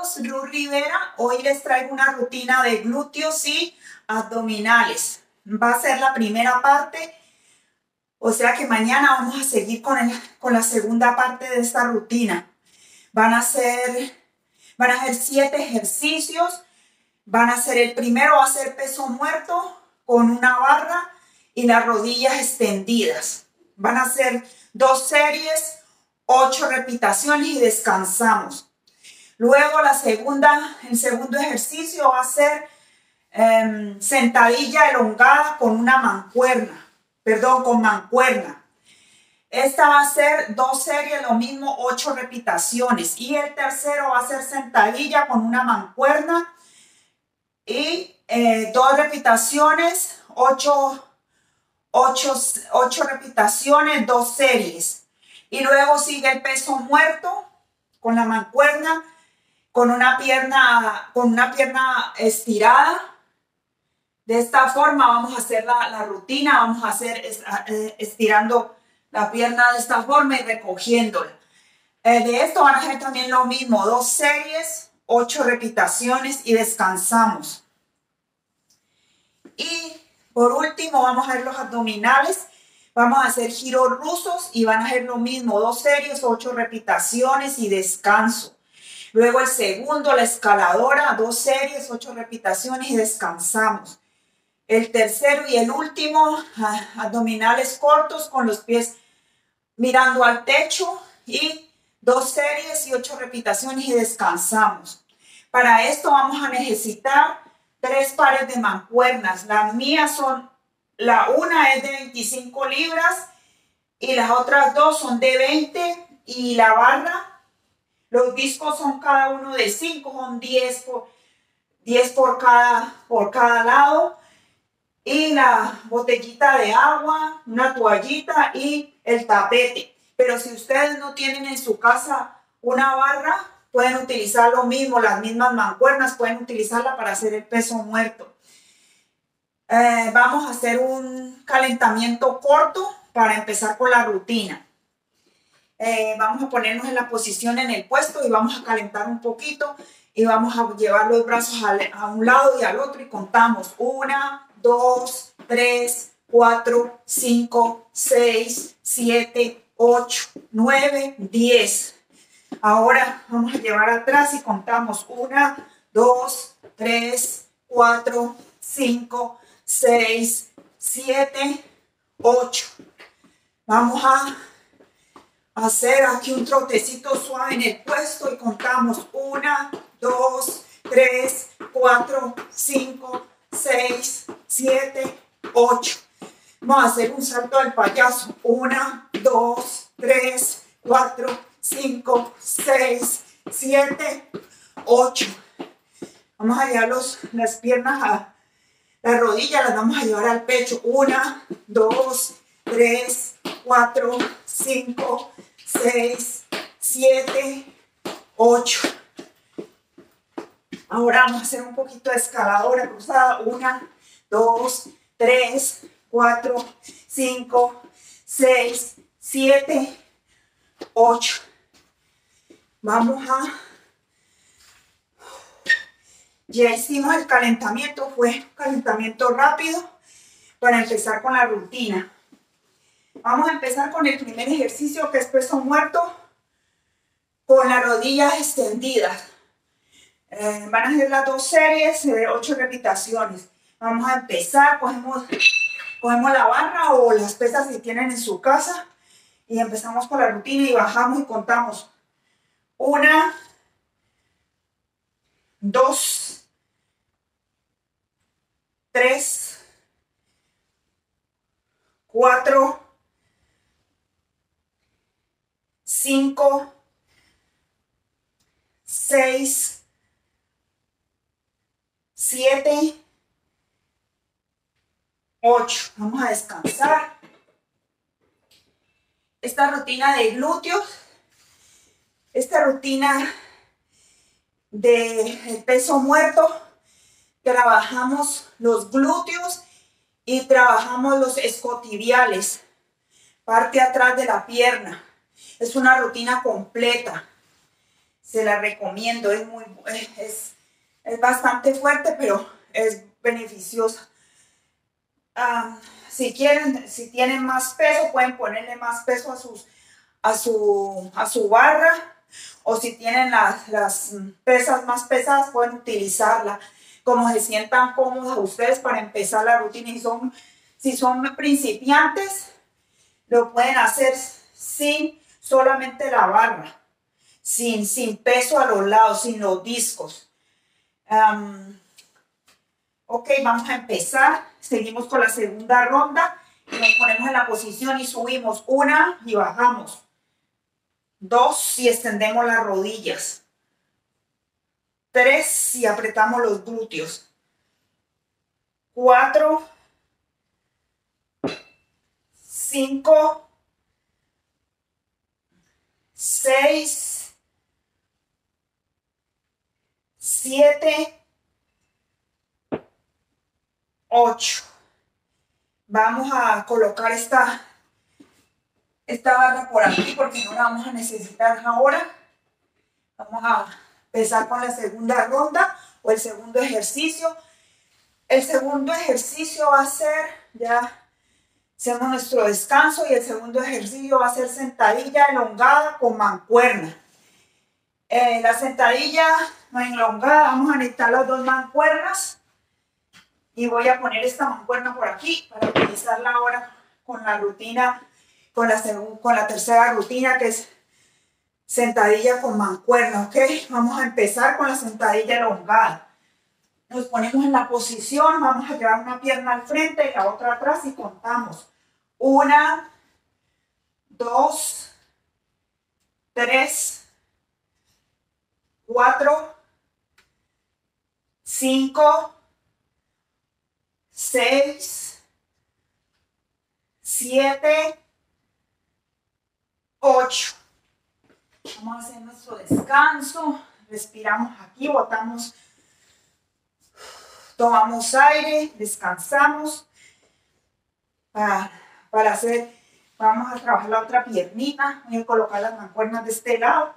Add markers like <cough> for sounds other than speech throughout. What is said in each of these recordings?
bienvenidos, Ruth Rivera. Hoy les traigo una rutina de glúteos y abdominales. Va a ser la primera parte, o sea que mañana vamos a seguir con, con la segunda parte de esta rutina. Van a ser, van a ser siete ejercicios. Van a ser, el primero va a ser peso muerto con una barra y las rodillas extendidas. Van a ser dos series, ocho repitaciones y descansamos. Luego la segunda, el segundo ejercicio va a ser em, sentadilla elongada con una mancuerna, perdón, con mancuerna. Esta va a ser dos series, lo mismo, ocho repitaciones. Y el tercero va a ser sentadilla con una mancuerna y eh, dos repitaciones, ocho, ocho, ocho repitaciones, dos series. Y luego sigue el peso muerto con la mancuerna con una pierna, con una pierna estirada. De esta forma vamos a hacer la, rutina, vamos a hacer eh, estirando la pierna de esta forma y recogiéndola. Eh, de esto van a hacer también lo mismo, dos series, ocho repitaciones y descansamos. Y por último vamos a ver los abdominales. Vamos a hacer giros rusos y van a hacer lo mismo, dos series, ocho repitaciones y descanso. Luego el segundo, la escaladora, dos series, ocho repitaciones y descansamos. El tercero y el último, ah, abdominales cortos con los pies mirando al techo y dos series y ocho repitaciones y descansamos. Para esto vamos a necesitar tres pares de mancuernas. Las mías son, la una es de 25 libras y las otras dos son de 20 y la barra los discos son cada uno de 5, son 10 por, 10 por, cada, por cada lado. Y la botellita de agua, una toallita y el tapete. Pero si ustedes no tienen en su casa una barra, pueden utilizar lo mismo, las mismas mancuernas, pueden utilizarla para hacer el peso muerto. Eh, vamos a hacer un calentamiento corto para empezar con la rutina. Eh, vamos a ponernos en la posición en el puesto y vamos a calentar un poquito y vamos a llevar los brazos a, un lado y al otro y contamos. Una, dos, tres, cuatro, cinco, seis, siete, ocho, nueve, diez. Ahora vamos a llevar atrás y contamos. Una, dos, tres, cuatro, cinco, seis, siete, ocho. Vamos a hacer aquí un trotecito suave en el puesto y contamos una, dos, tres, cuatro, cinco, seis, siete, ocho. Vamos a hacer un salto del payaso. Una, dos, tres, cuatro, cinco, seis, siete, ocho. Vamos a llevar los, las piernas a las rodillas, las vamos a llevar al pecho. Una, dos, tres, cuatro, cinco, 6, 7, 8. Ahora vamos a hacer un poquito de escaladora cruzada. 1, 2, 3, 4, 5, 6, 7, 8. Vamos a... Ya hicimos el calentamiento, fue un calentamiento rápido para empezar con la rutina. Vamos a empezar con el primer ejercicio que es peso muerto con las rodillas extendidas. Eh, van a ser las dos series de ocho repitaciones. Vamos a empezar, cogemos, cogemos la barra o las pesas que tienen en su casa y empezamos con la rutina y bajamos y contamos. Una, dos, tres, cuatro, 5, 6, 7, 8. Vamos a descansar. Esta rutina de glúteos, esta rutina de peso muerto, trabajamos los glúteos y trabajamos los escotibiales, parte atrás de la pierna. Es una rutina completa. Se la recomiendo, es muy, es, es bastante fuerte, pero es beneficiosa. si quieren, si tienen más peso, pueden ponerle más peso a sus, a su, a su barra, o si tienen las, las pesas más pesadas, pueden utilizarla como se sientan cómodos ustedes para empezar la rutina. Y son, si son principiantes, lo pueden hacer sin solamente la barra, sin, sin peso a los lados, sin los discos. ok, vamos a empezar. Seguimos con la segunda ronda. Y nos ponemos en la posición y subimos una y bajamos. Dos y extendemos las rodillas. Tres y apretamos los glúteos. Cuatro. Cinco. Seis. Siete. Ocho. Vamos a colocar esta, esta barra por aquí porque no la vamos a necesitar ahora. Vamos a empezar con la segunda ronda o el segundo ejercicio. El segundo ejercicio va a ser, ya hacemos nuestro descanso y el segundo ejercicio va a ser sentadilla elongada con mancuerna. Eh, la sentadilla elongada, vamos a necesitar las dos mancuernas y voy a poner esta mancuerna por aquí para utilizarla ahora con la rutina, con la, con la tercera rutina que es sentadilla con mancuerna, ¿ok? Vamos a empezar con la sentadilla elongada. Nos ponemos en la posición, vamos a llevar una pierna al frente y la otra atrás y contamos. Una, dos, tres, cuatro, cinco, seis, siete, ocho. Vamos a hacer nuestro descanso. Respiramos aquí, botamos, tomamos aire, descansamos. Para hacer, vamos a trabajar la otra piernita. Voy a colocar las mancuernas de este lado.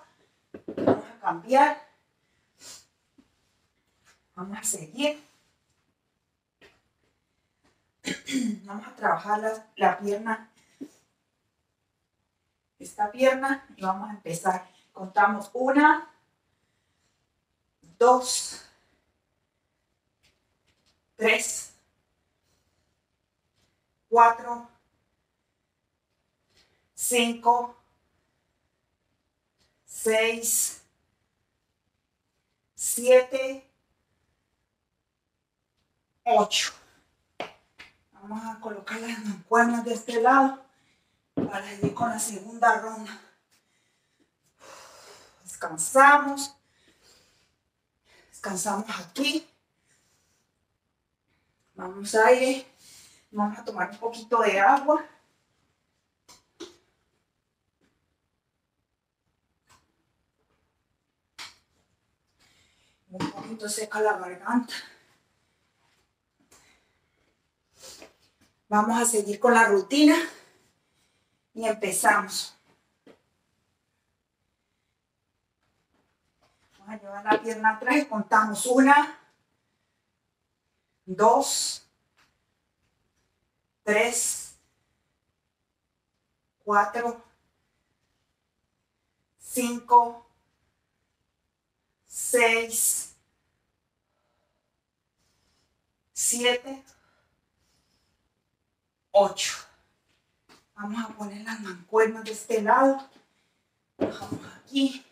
Vamos a cambiar. Vamos a seguir. <clears throat> Vamos a trabajar la, la pierna esta pierna y vamos a empezar. Contamos una, dos, tres, cuatro, cinco, seis, siete, ocho. Vamos a colocar las mancuernas de este lado para ir con la segunda ronda. Descansamos. Descansamos aquí. Vamos aire. Vamos a tomar un poquito de agua. Un seca la garganta. Vamos a seguir con la rutina y empezamos. Vamos a llevar la pierna atrás y contamos una, dos, tres, cuatro, cinco, seis, siete, ocho. Vamos a poner las mancuernas de este lado. Bajamos aquí.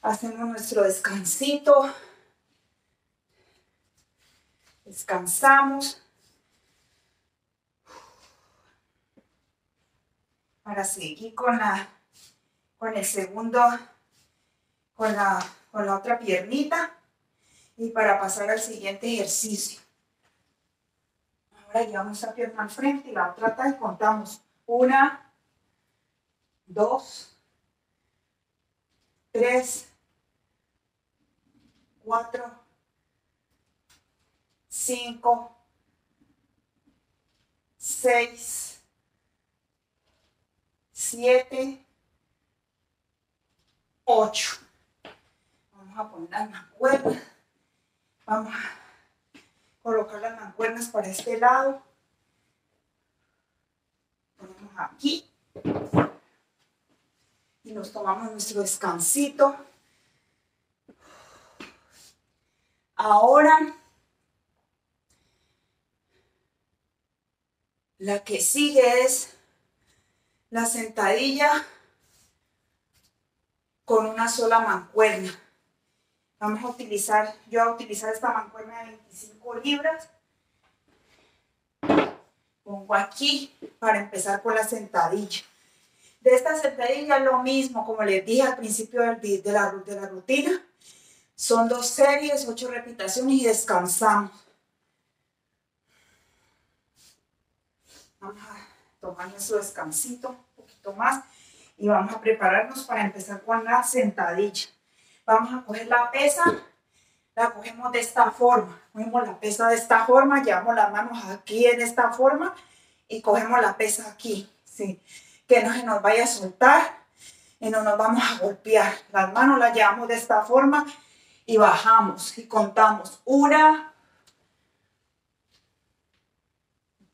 Hacemos nuestro descansito. Descansamos. Para seguir con la con el segundo con la con la otra piernita y para pasar al siguiente ejercicio. Ahora llevamos esa pierna al frente y la otra atrás contamos. Una, dos, tres, cuatro, cinco, seis, siete, ocho. Vamos a poner las mancuernas. Vamos a colocar las mancuernas para este lado. Ponemos aquí. Y nos tomamos nuestro descansito. Ahora, la que sigue es la sentadilla con una sola mancuerna. Vamos a utilizar, yo voy a utilizar esta mancuerna de 25 libras. Pongo aquí para empezar con la sentadilla. De esta sentadilla lo mismo, como les dije al principio de la, de la rutina. Son dos series, ocho repeticiones y descansamos. Vamos a tomar nuestro descansito un poquito más y vamos a prepararnos para empezar con la sentadilla. Vamos a coger la pesa, la cogemos de esta forma, cogemos la pesa de esta forma, llevamos las manos aquí en esta forma y cogemos la pesa aquí, ¿sí? que no se nos vaya a soltar y no nos vamos a golpear. Las manos las llevamos de esta forma y bajamos y contamos. Una,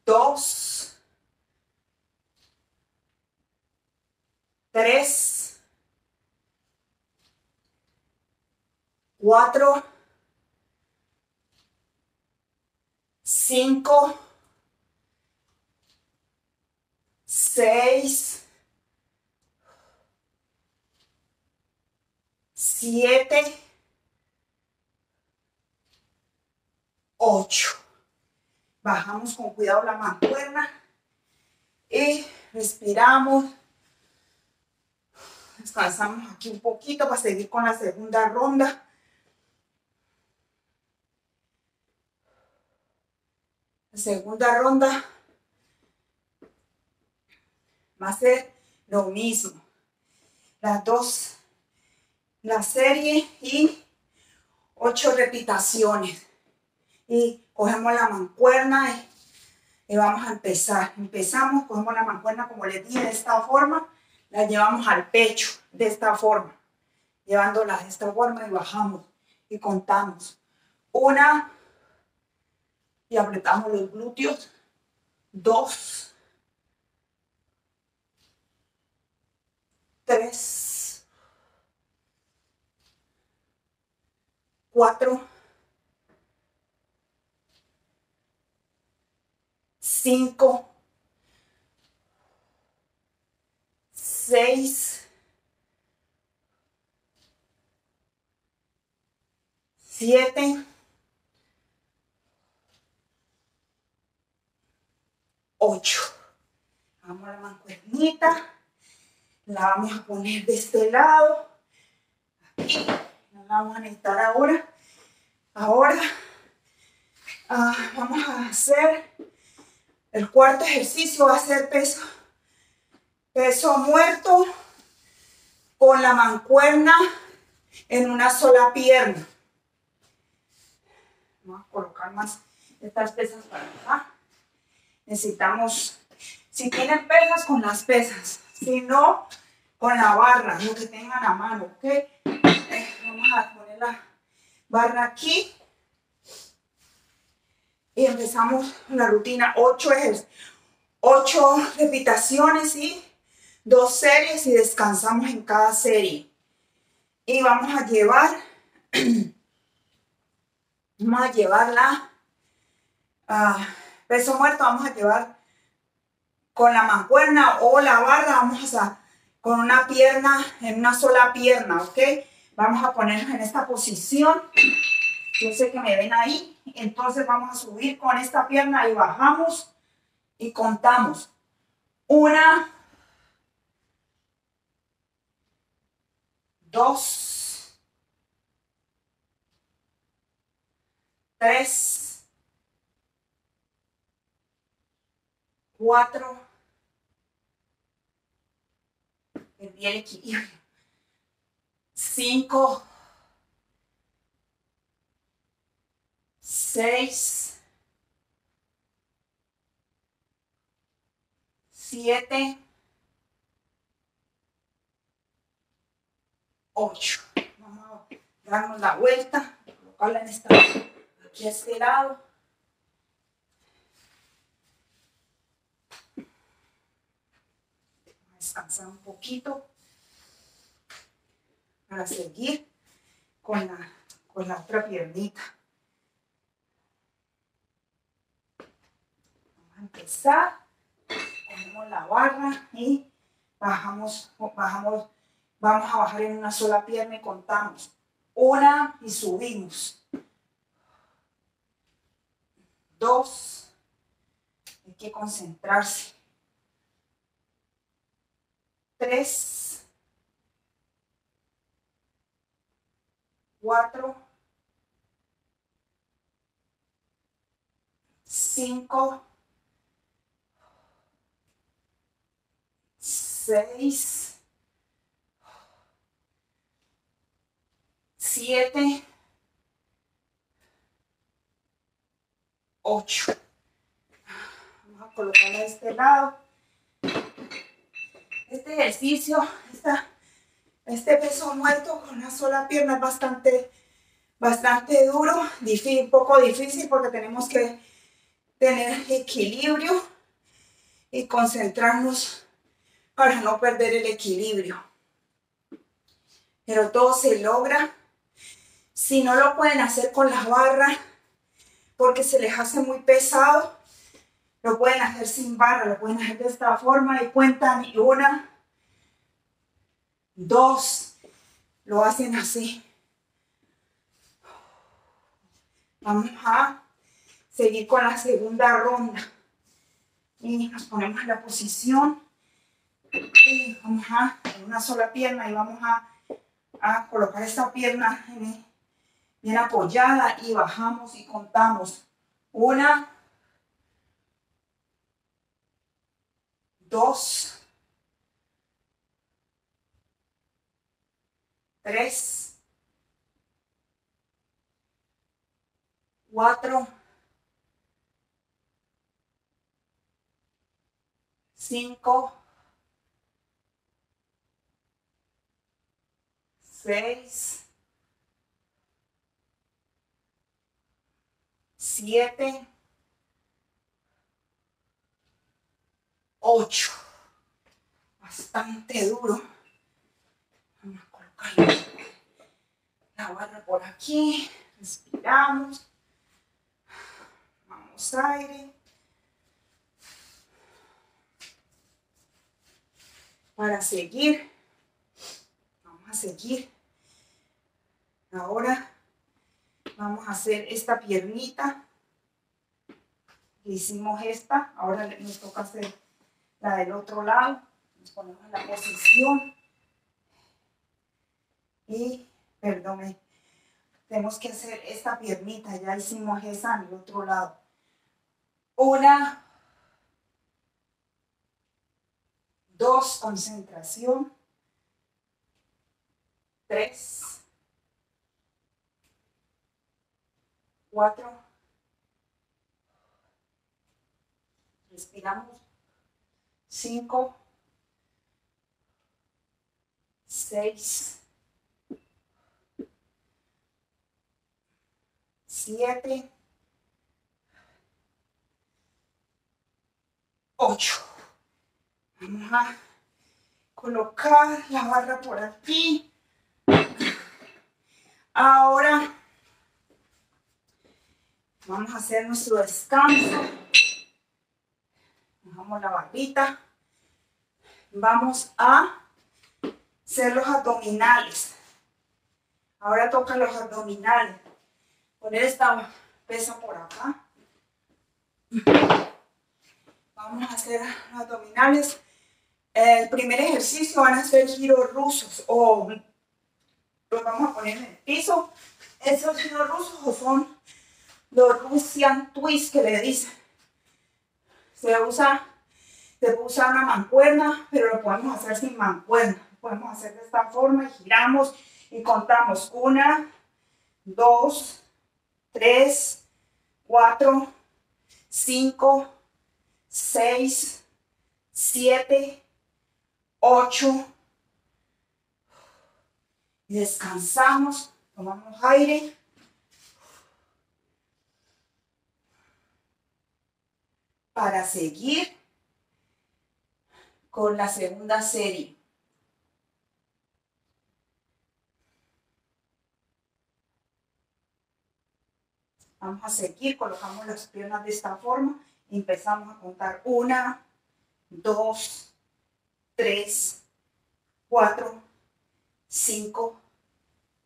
dos, tres, cuatro, cinco, seis, siete, ocho. Bajamos con cuidado la mancuerna y respiramos Descansamos aquí un poquito para seguir con la segunda ronda. Segunda ronda va a ser lo mismo. Las dos, la serie y ocho repeticiones. Y cogemos la mancuerna y, y vamos a empezar. Empezamos, cogemos la mancuerna como les dije de esta forma la llevamos al pecho de esta forma, llevándola de esta forma y bajamos y contamos. Una, y apretamos los glúteos. Dos, tres, cuatro, cinco, seis, siete, ocho. Vamos a la mancuernita, la vamos a poner de este lado, aquí, la vamos a necesitar ahora. Ahora ah, vamos a hacer el cuarto ejercicio, va a ser peso peso muerto con la mancuerna en una sola pierna. Vamos a colocar más estas pesas para acá. Necesitamos, si tienen pesas, con las pesas. Si no, con la barra, lo que tengan a mano, ¿ok? Eh, vamos a poner la barra aquí. Y empezamos la rutina, 8 8 repeticiones y dos series y descansamos en cada serie. Y vamos a llevar, <clears throat> vamos a llevarla, peso muerto, vamos a llevar con la mancuerna o la barra, vamos a con una pierna, en una sola pierna, ¿ok? Vamos a ponernos en esta posición. Yo sé que me ven ahí. Entonces vamos a subir con esta pierna y bajamos y contamos. Una, dos, tres, cuatro, perdí el equilibrio, cinco, seis, siete, 8. Vamos darnos la vuelta, colocarla en esta, aquí a este lado. Descansar un poquito para seguir con la, con la otra piernita. Vamos a empezar, ponemos la barra y bajamos, bajamos, vamos a bajar en una sola pierna y contamos. Una y subimos. Dos. Hay que concentrarse. Tres. Cuatro. Cinco. Seis. siete, ocho. Vamos a colocarla a este lado. Este ejercicio, este peso muerto con una sola pierna es bastante, bastante duro, difícil, poco difícil porque tenemos que tener equilibrio y concentrarnos para no perder el equilibrio. Pero todo se logra si no lo pueden hacer con las barras porque se les hace muy pesado, lo pueden hacer sin barra, lo pueden hacer de esta forma y cuentan una, dos, lo hacen así. Vamos a seguir con la segunda ronda. Y nos ponemos en la posición. Y vamos a, en una sola pierna y vamos a, a colocar esta pierna bien apoyada y bajamos y contamos. Una, dos, tres, cuatro, cinco, seis, siete, ocho. Bastante duro. Vamos a colocar la barra por aquí. Respiramos. Vamos aire. Para seguir. Vamos a seguir. Ahora vamos a hacer esta piernita hicimos esta, ahora nos toca hacer la del otro lado. Nos ponemos en la posición. Y, perdón, tenemos que hacer esta piernita, ya hicimos esa en el otro lado. Una, dos, concentración, tres, cuatro, Respiramos. Cinco. Seis. Siete. Ocho. Vamos a colocar la barra por aquí. Ahora vamos a hacer nuestro descanso la barbita. Vamos a hacer los abdominales. Ahora tocan los abdominales. Poner esta pesa por acá. Vamos a hacer los abdominales. El primer ejercicio van a ser giros rusos o los vamos a poner en el piso. Esos giros rusos son los Russian twist que le dicen. Se usa se usa una mancuerna, pero lo podemos hacer sin mancuerna. Podemos hacer de esta forma y giramos y contamos. Una, dos, tres, cuatro, cinco, seis, siete, ocho. Y descansamos. Tomamos aire. Para seguir con la segunda serie. Vamos a seguir, colocamos las piernas de esta forma empezamos a contar una, dos, tres, cuatro, cinco,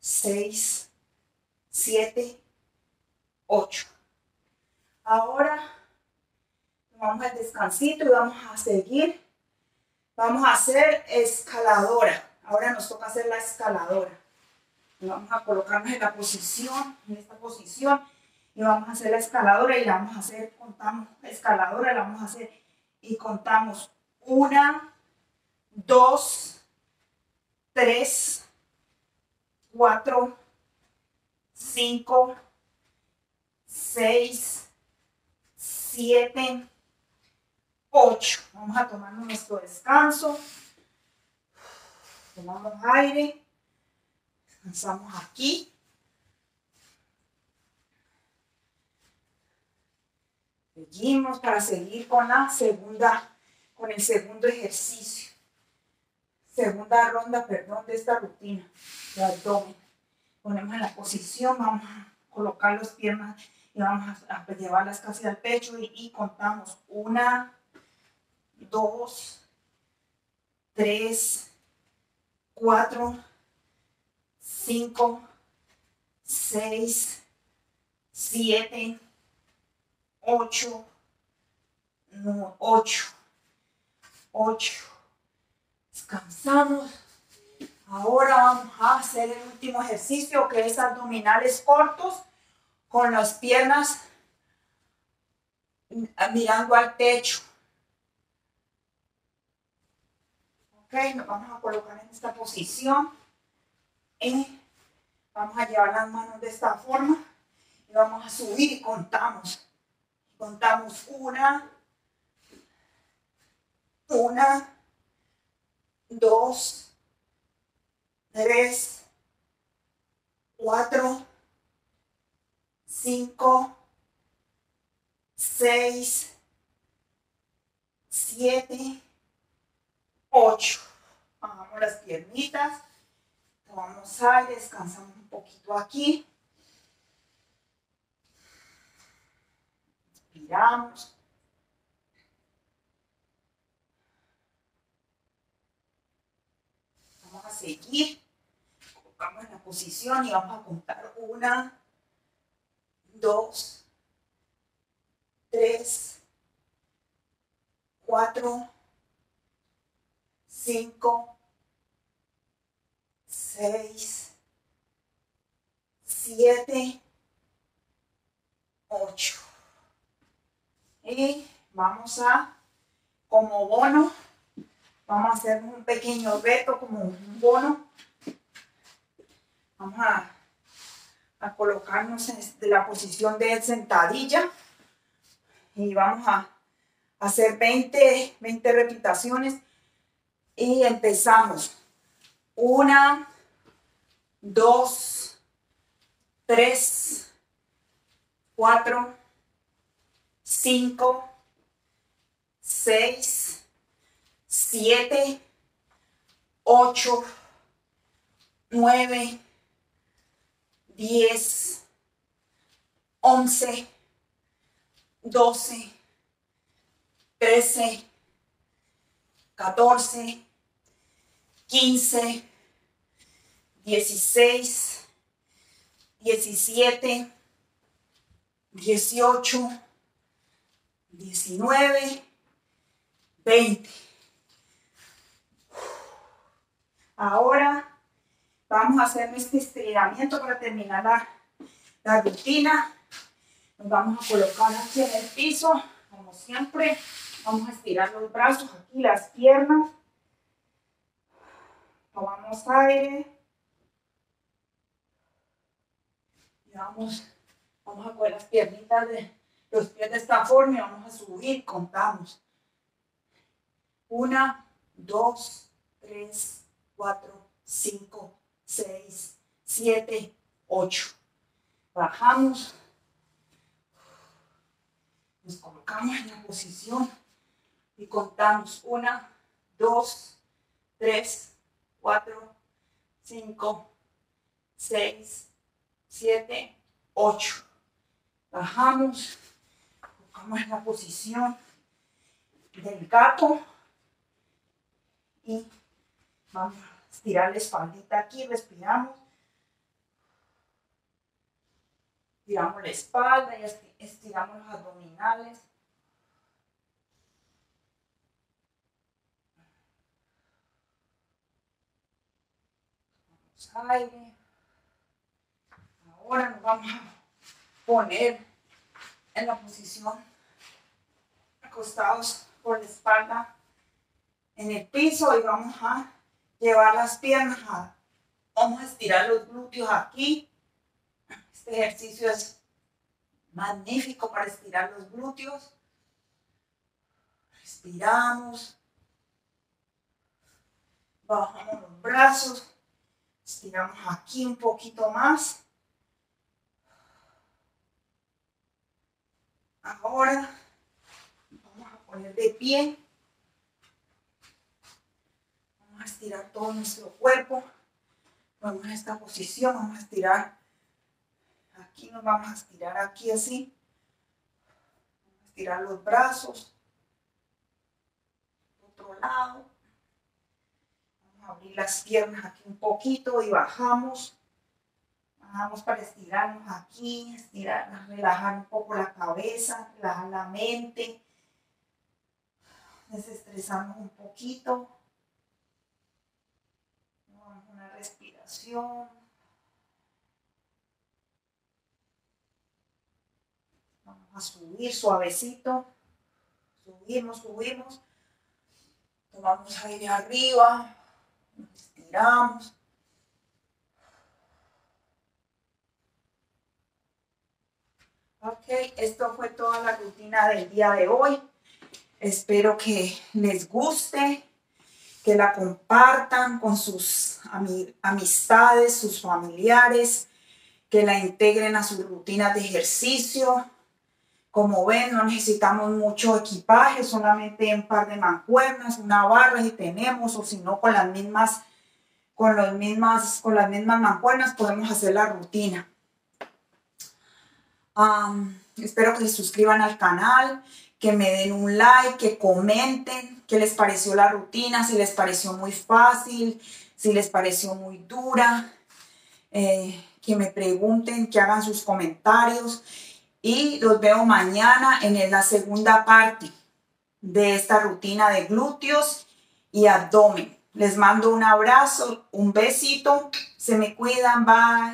seis, siete, ocho. Ahora vamos al descansito y vamos a seguir. Vamos a hacer escaladora. Ahora nos toca hacer la escaladora. Vamos a colocarnos en la posición, en esta posición y vamos a hacer la escaladora y la vamos a hacer, contamos escaladora, la vamos a hacer y contamos una, dos, tres, cuatro, cinco, seis, siete, ocho. Vamos a tomar nuestro descanso. Tomamos aire. Descansamos aquí. Seguimos para seguir con la segunda, con el segundo ejercicio. Segunda ronda, perdón, de esta rutina de abdomen. Ponemos en la posición, vamos a colocar las piernas y vamos a, llevarlas casi al pecho y, y contamos una, dos, tres, cuatro, cinco, seis, siete, 8, 8, 8. Descansamos. Ahora vamos a hacer el último ejercicio que es abdominales cortos con las piernas mirando al techo. Ok, nos vamos a colocar en esta posición y vamos a llevar las manos de esta forma y vamos a subir y contamos. Contamos una, una, dos, tres, cuatro, cinco, seis, siete, ocho. Bajamos las piernitas, tomamos aire, descansamos un poquito aquí. Vamos a seguir. Colocamos la posición y vamos a contar una, dos, tres, cuatro, cinco, seis, siete, ocho. Y vamos a, como bono, vamos a hacer un pequeño reto como un bono. Vamos a, a colocarnos en la posición de sentadilla y vamos a hacer 20, 20 repeticiones y empezamos. Una, dos, tres, cuatro, 5, 6, 7, 8, 9, 10, 11, 12, 13, 14, 15, 16, 17, 18, 19, 20. Ahora vamos a hacer este estiramiento para terminar la, la rutina. Nos vamos a colocar aquí en el piso, como siempre. Vamos a estirar los brazos aquí, las piernas. Tomamos aire. Y vamos, vamos a coger las piernitas de, los pies de esta forma y vamos a subir, contamos. Una, dos, tres, cuatro, cinco, seis, siete, 8. Bajamos. Nos colocamos en la posición y contamos 1, 2, 3, 4, 5, 6, 7, 8. Bajamos, en la posición del gato y vamos a estirar la espaldita aquí, respiramos. Estiramos la espalda y estiramos los abdominales. Aire. Ahora nos vamos a poner en la posición acostados por la espalda en el piso y vamos a llevar las piernas vamos a estirar los glúteos aquí. Este ejercicio es magnífico para estirar los glúteos. Respiramos. Bajamos los brazos. Estiramos aquí un poquito más. Ahora vamos a poner de pie. Vamos a estirar todo nuestro cuerpo. Vamos a esta posición, vamos a estirar. Aquí nos vamos a estirar aquí así. Vamos a estirar los brazos. Otro lado. Abrir las piernas aquí un poquito y bajamos. Bajamos para estirarnos aquí, estirar, relajar un poco la cabeza, relajar la mente. Desestresamos un poquito. Una respiración. Vamos a subir suavecito. Subimos, subimos. Tomamos aire arriba. Estiramos. Ok, esto fue toda la rutina del día de hoy. Espero que les guste, que la compartan con sus amistades, sus familiares, que la integren a sus rutinas de ejercicio. Como ven, no necesitamos mucho equipaje, solamente un par de mancuernas, una barra si tenemos, o si no, con las mismas, con las mismas, con las mismas mancuernas podemos hacer la rutina. Espero que se suscriban al canal, que me den un like, que comenten qué les pareció la rutina, si les pareció muy fácil, si les pareció muy dura, eh, que me pregunten, que hagan sus comentarios y los veo mañana en la segunda parte de esta rutina de glúteos y abdomen. Les mando un abrazo, un besito, se me cuidan, bye.